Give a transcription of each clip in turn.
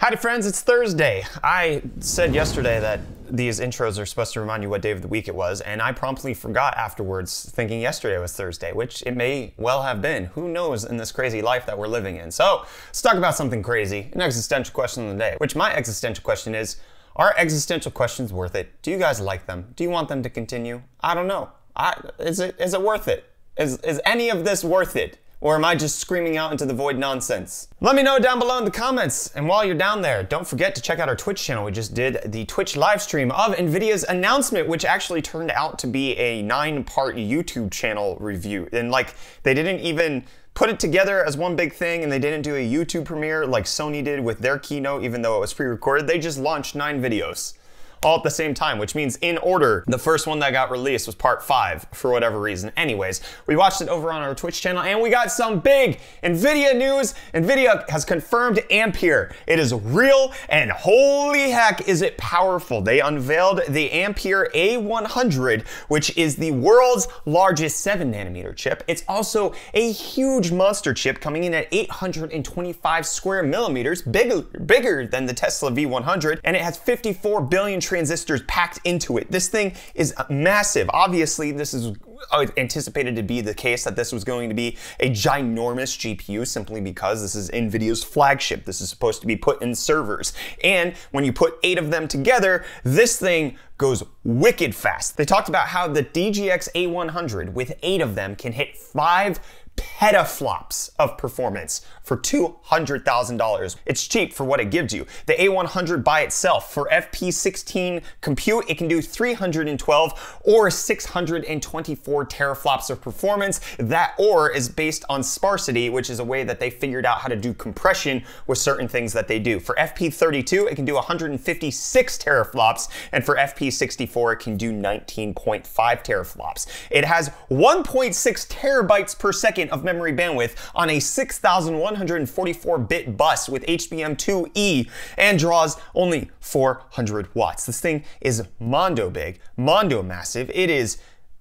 Howdy, friends, it's Thursday. I said yesterday that these intros are supposed to remind you what day of the week it was, and I promptly forgot afterwards, thinking yesterday was Thursday, which it may well have been. Who knows in this crazy life that we're living in? So, let's talk about something crazy an existential question of the day, which my existential question is Are existential questions worth it? Do you guys like them? Do you want them to continue? I don't know. I, is, it, is it worth it? Is, is any of this worth it? Or am I just screaming out into the void nonsense? Let me know down below in the comments. And while you're down there, don't forget to check out our Twitch channel. We just did the Twitch live stream of NVIDIA's announcement, which actually turned out to be a nine part YouTube channel review. And like, they didn't even put it together as one big thing and they didn't do a YouTube premiere like Sony did with their keynote, even though it was pre recorded. They just launched nine videos all at the same time, which means in order. The first one that got released was part five for whatever reason. Anyways, we watched it over on our Twitch channel and we got some big NVIDIA news. NVIDIA has confirmed Ampere. It is real and holy heck is it powerful. They unveiled the Ampere A100, which is the world's largest seven nanometer chip. It's also a huge monster chip coming in at 825 square millimeters, bigger, bigger than the Tesla V100, and it has 54 billion transistors packed into it. This thing is massive. Obviously, this is uh, anticipated to be the case that this was going to be a ginormous GPU simply because this is NVIDIA's flagship. This is supposed to be put in servers. And when you put eight of them together, this thing goes wicked fast. They talked about how the DGX A100 with eight of them can hit five petaflops of performance for $200,000. It's cheap for what it gives you. The A100 by itself, for FP16 compute, it can do 312 or 624 teraflops of performance. That or is based on sparsity, which is a way that they figured out how to do compression with certain things that they do. For FP32, it can do 156 teraflops, and for FP64, it can do 19.5 teraflops. It has 1.6 terabytes per second of memory bandwidth on a 6,144-bit bus with HBM2E and draws only 400 watts. This thing is mondo big, mondo massive. It is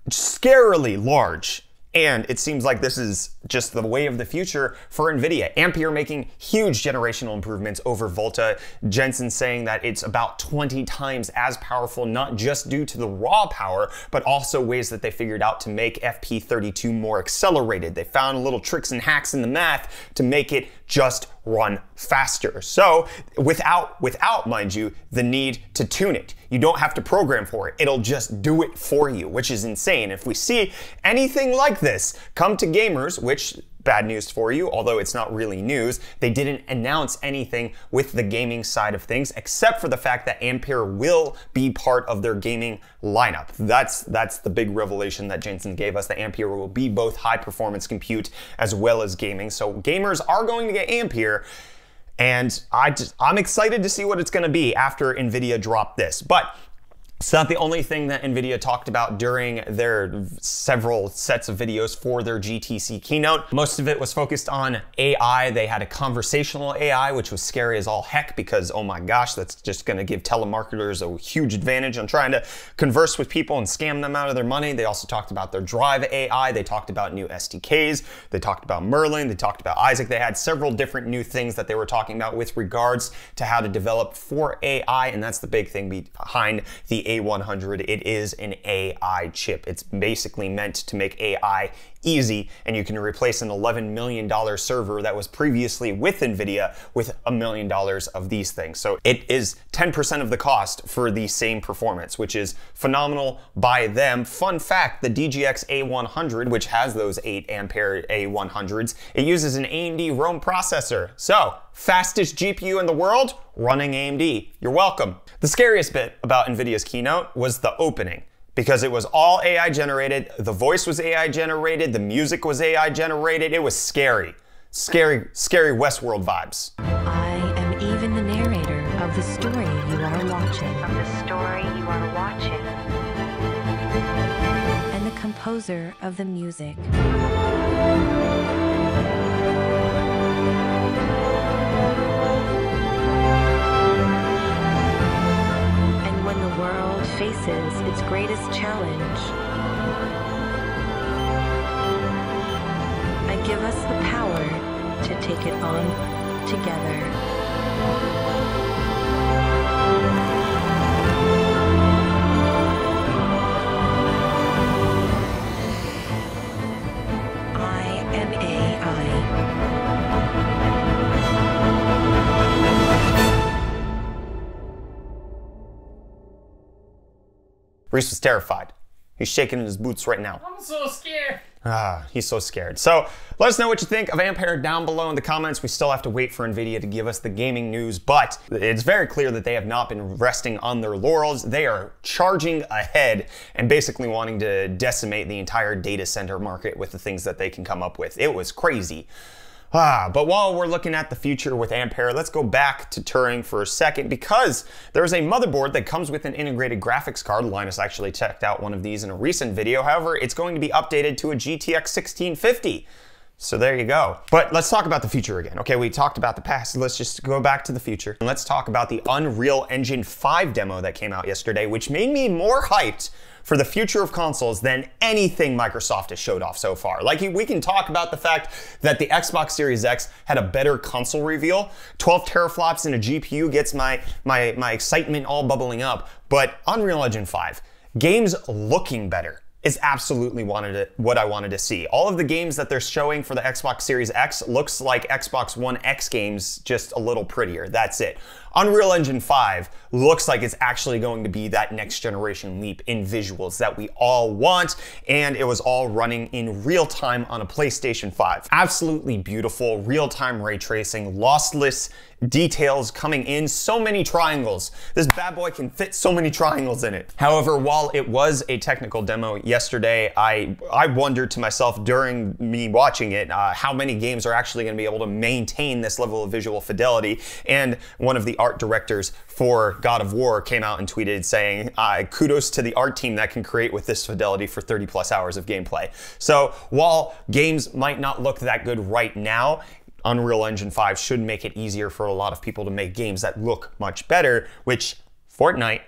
scarily large and it seems like this is just the way of the future for NVIDIA. Ampere making huge generational improvements over Volta. Jensen saying that it's about 20 times as powerful, not just due to the raw power, but also ways that they figured out to make FP32 more accelerated. They found little tricks and hacks in the math to make it just run faster. So without, without, mind you, the need to tune it. You don't have to program for it. It'll just do it for you, which is insane. If we see anything like this come to gamers, which bad news for you, although it's not really news. They didn't announce anything with the gaming side of things, except for the fact that Ampere will be part of their gaming lineup. That's that's the big revelation that Jensen gave us. That Ampere will be both high performance compute as well as gaming. So gamers are going to get Ampere. And I just, I'm excited to see what it's going to be after NVIDIA dropped this. But it's not the only thing that NVIDIA talked about during their several sets of videos for their GTC keynote. Most of it was focused on AI. They had a conversational AI, which was scary as all heck because, oh my gosh, that's just gonna give telemarketers a huge advantage on trying to converse with people and scam them out of their money. They also talked about their Drive AI. They talked about new SDKs. They talked about Merlin. They talked about Isaac. They had several different new things that they were talking about with regards to how to develop for AI, and that's the big thing behind the a100, it is an AI chip. It's basically meant to make AI easy, and you can replace an $11 million server that was previously with NVIDIA with a million dollars of these things. So it is 10% of the cost for the same performance, which is phenomenal by them. Fun fact, the DGX A100, which has those 8 ampere A100s, it uses an AMD Rome processor. So fastest GPU in the world, running AMD. You're welcome. The scariest bit about NVIDIA's keynote was the opening because it was all AI generated. The voice was AI generated. The music was AI generated. It was scary. Scary, scary Westworld vibes. I am even the narrator of the story you are watching. Of the story you are watching. And the composer of the music. Faces its greatest challenge. I give us the power to take it on together. Reece was terrified. He's shaking in his boots right now. I'm so scared. Ah, he's so scared. So let us know what you think of Ampere down below in the comments. We still have to wait for NVIDIA to give us the gaming news, but it's very clear that they have not been resting on their laurels. They are charging ahead and basically wanting to decimate the entire data center market with the things that they can come up with. It was crazy. Ah, but while we're looking at the future with Ampere, let's go back to Turing for a second because there's a motherboard that comes with an integrated graphics card. Linus actually checked out one of these in a recent video. However, it's going to be updated to a GTX 1650. So there you go. But let's talk about the future again. Okay, we talked about the past. Let's just go back to the future. And let's talk about the Unreal Engine 5 demo that came out yesterday, which made me more hyped for the future of consoles than anything Microsoft has showed off so far. Like we can talk about the fact that the Xbox Series X had a better console reveal. 12 teraflops in a GPU gets my my my excitement all bubbling up, but Unreal Engine 5 games looking better is absolutely wanted to, what I wanted to see. All of the games that they're showing for the Xbox Series X looks like Xbox One X games, just a little prettier. That's it. Unreal Engine 5 looks like it's actually going to be that next generation leap in visuals that we all want, and it was all running in real time on a PlayStation 5. Absolutely beautiful, real time ray tracing, lossless details coming in, so many triangles. This bad boy can fit so many triangles in it. However, while it was a technical demo yesterday, I, I wondered to myself during me watching it uh, how many games are actually going to be able to maintain this level of visual fidelity. And one of the art directors for God of War came out and tweeted saying, uh, kudos to the art team that can create with this fidelity for 30 plus hours of gameplay. So while games might not look that good right now, Unreal Engine 5 should make it easier for a lot of people to make games that look much better, which Fortnite,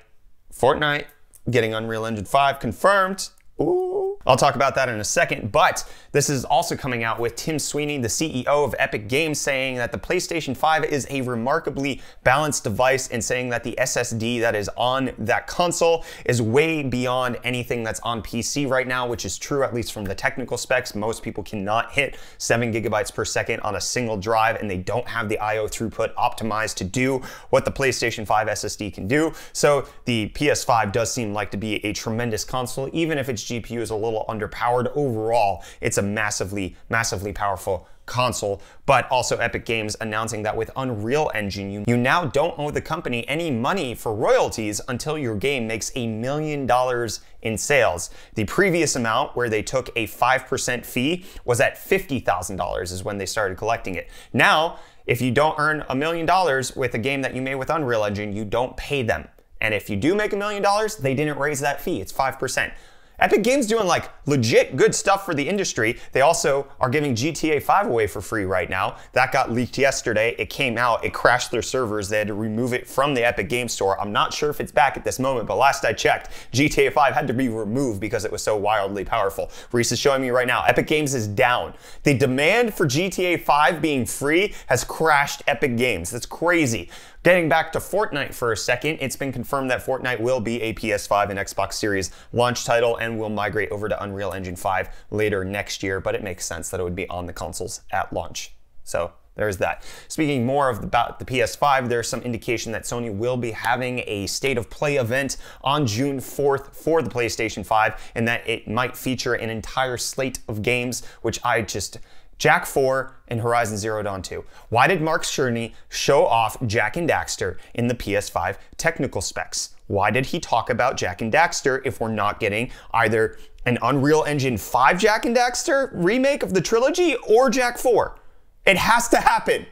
Fortnite getting Unreal Engine 5 confirmed. Ooh. I'll talk about that in a second, but this is also coming out with Tim Sweeney, the CEO of Epic Games, saying that the PlayStation 5 is a remarkably balanced device and saying that the SSD that is on that console is way beyond anything that's on PC right now, which is true at least from the technical specs. Most people cannot hit 7 gigabytes per second on a single drive and they don't have the IO throughput optimized to do what the PlayStation 5 SSD can do. So the PS5 does seem like to be a tremendous console, even if its GPU is a little little underpowered overall. It's a massively, massively powerful console, but also Epic Games announcing that with Unreal Engine, you, you now don't owe the company any money for royalties until your game makes a million dollars in sales. The previous amount, where they took a 5% fee, was at $50,000 is when they started collecting it. Now, if you don't earn a million dollars with a game that you made with Unreal Engine, you don't pay them. And if you do make a million dollars, they didn't raise that fee. It's 5%. Epic Games doing like legit good stuff for the industry. They also are giving GTA 5 away for free right now. That got leaked yesterday. It came out, it crashed their servers. They had to remove it from the Epic Games Store. I'm not sure if it's back at this moment, but last I checked, GTA 5 had to be removed because it was so wildly powerful. Reece is showing me right now, Epic Games is down. The demand for GTA 5 being free has crashed Epic Games. That's crazy. Getting back to Fortnite for a second, it's been confirmed that Fortnite will be a PS5 and Xbox Series launch title and will migrate over to Unreal Engine 5 later next year, but it makes sense that it would be on the consoles at launch. So there's that. Speaking more of about the PS5, there's some indication that Sony will be having a state of play event on June 4th for the PlayStation 5 and that it might feature an entire slate of games, which I just Jak 4, and Horizon Zero Dawn 2. Why did Mark Cerny show off Jak and Daxter in the PS5 technical specs? Why did he talk about Jak and Daxter if we're not getting either an Unreal Engine 5 Jak and Daxter remake of the trilogy or Jak 4? It has to happen.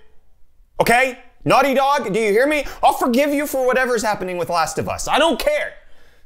Okay? Naughty Dog, do you hear me? I'll forgive you for whatever's happening with Last of Us. I don't care.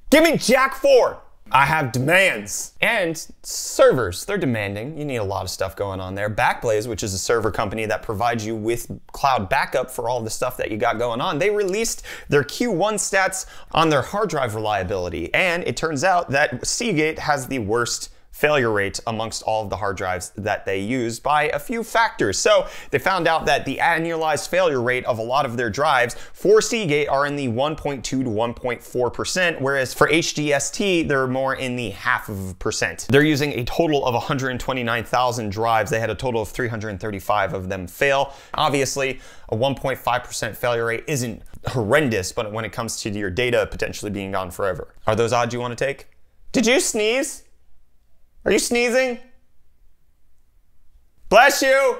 Give me Jak 4. I have demands. And servers, they're demanding. You need a lot of stuff going on there. Backblaze, which is a server company that provides you with cloud backup for all the stuff that you got going on, they released their Q1 stats on their hard drive reliability. And it turns out that Seagate has the worst failure rate amongst all of the hard drives that they use by a few factors. So they found out that the annualized failure rate of a lot of their drives for Seagate are in the 1.2 to 1.4%, whereas for HGST, they're more in the half of a percent. They're using a total of 129,000 drives. They had a total of 335 of them fail. Obviously, a 1.5% failure rate isn't horrendous, but when it comes to your data potentially being gone forever. Are those odds you want to take? Did you sneeze? Are you sneezing? Bless you!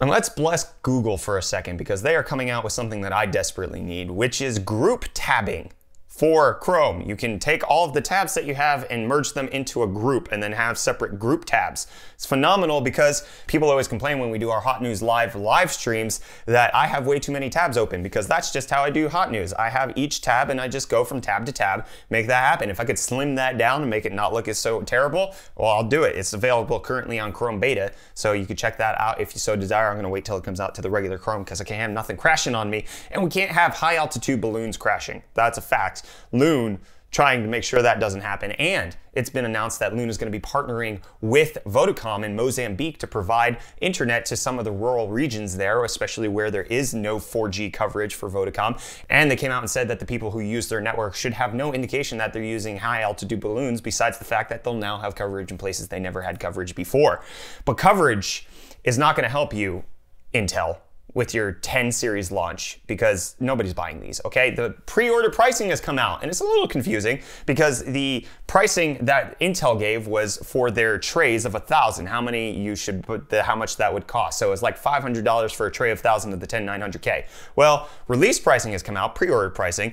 And let's bless Google for a second because they are coming out with something that I desperately need, which is group tabbing for Chrome. You can take all of the tabs that you have and merge them into a group and then have separate group tabs. It's phenomenal because people always complain when we do our Hot News Live live streams that I have way too many tabs open because that's just how I do Hot News. I have each tab and I just go from tab to tab, make that happen. If I could slim that down and make it not look as so terrible, well, I'll do it. It's available currently on Chrome Beta, so you can check that out if you so desire. I'm gonna wait till it comes out to the regular Chrome because I can't have nothing crashing on me and we can't have high altitude balloons crashing. That's a fact. Loon trying to make sure that doesn't happen. And it's been announced that Loon is going to be partnering with Vodacom in Mozambique to provide internet to some of the rural regions there, especially where there is no 4G coverage for Vodacom. And they came out and said that the people who use their network should have no indication that they're using high altitude balloons, besides the fact that they'll now have coverage in places they never had coverage before. But coverage is not going to help you, Intel with your 10 series launch because nobody's buying these, okay? The pre-order pricing has come out and it's a little confusing because the pricing that Intel gave was for their trays of a thousand, how many you should put, the, how much that would cost. So it's like $500 for a tray of thousand of the 10900K. Well, release pricing has come out, pre-order pricing.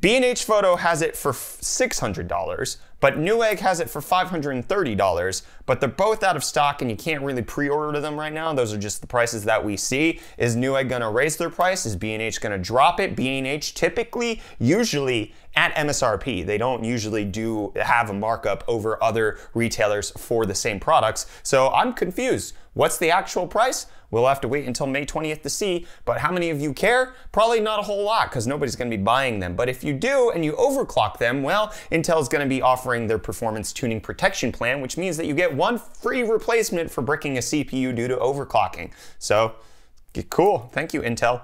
B&H Photo has it for $600, but Newegg has it for $530, but they're both out of stock and you can't really pre-order them right now. Those are just the prices that we see. Is Newegg gonna raise their price? Is B&H gonna drop it? B&H typically, usually at MSRP. They don't usually do have a markup over other retailers for the same products. So I'm confused. What's the actual price? We'll have to wait until May 20th to see, but how many of you care? Probably not a whole lot because nobody's going to be buying them. But if you do and you overclock them, well, Intel's going to be offering their performance tuning protection plan, which means that you get one free replacement for bricking a CPU due to overclocking. So, cool. Thank you, Intel.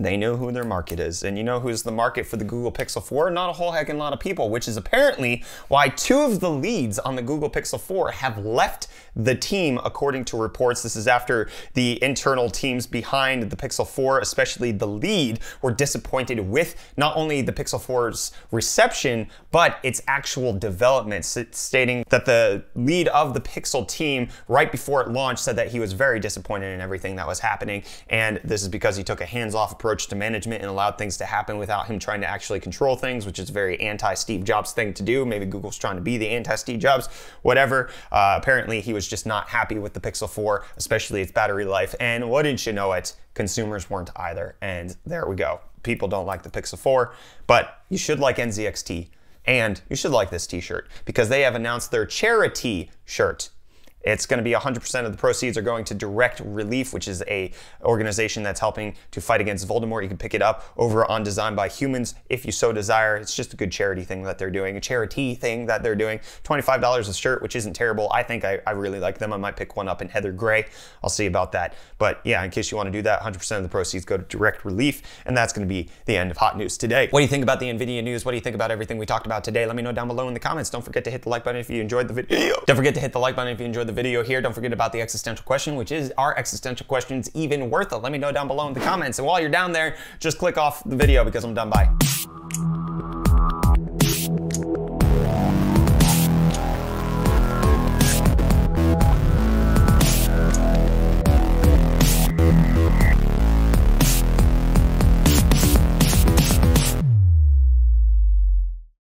They know who their market is. And you know who's the market for the Google Pixel 4? Not a whole heckin' lot of people, which is apparently why two of the leads on the Google Pixel 4 have left the team, according to reports. This is after the internal teams behind the Pixel 4, especially the lead, were disappointed with not only the Pixel 4's reception, but its actual development, stating that the lead of the Pixel team, right before it launched, said that he was very disappointed in everything that was happening. And this is because he took a hands off approach to management and allowed things to happen without him trying to actually control things, which is a very anti Steve Jobs thing to do. Maybe Google's trying to be the anti Steve Jobs, whatever. Uh, apparently, he was just not happy with the Pixel 4, especially its battery life. And wouldn't you know it, consumers weren't either. And there we go. People don't like the Pixel 4, but you should like NZXT. And you should like this t-shirt because they have announced their charity shirt it's going to be 100% of the proceeds are going to Direct Relief, which is a organization that's helping to fight against Voldemort. You can pick it up over on Design by Humans if you so desire. It's just a good charity thing that they're doing, a charity thing that they're doing. $25 a shirt, which isn't terrible. I think I, I really like them. I might pick one up in Heather Gray. I'll see about that. But yeah, in case you want to do that, 100% of the proceeds go to Direct Relief, and that's going to be the end of Hot News today. What do you think about the NVIDIA news? What do you think about everything we talked about today? Let me know down below in the comments. Don't forget to hit the like button if you enjoyed the video. Don't forget to hit the like button if you enjoyed the video here. Don't forget about the existential question, which is, are existential questions even worth it? Let me know down below in the comments. And while you're down there, just click off the video because I'm done. Bye.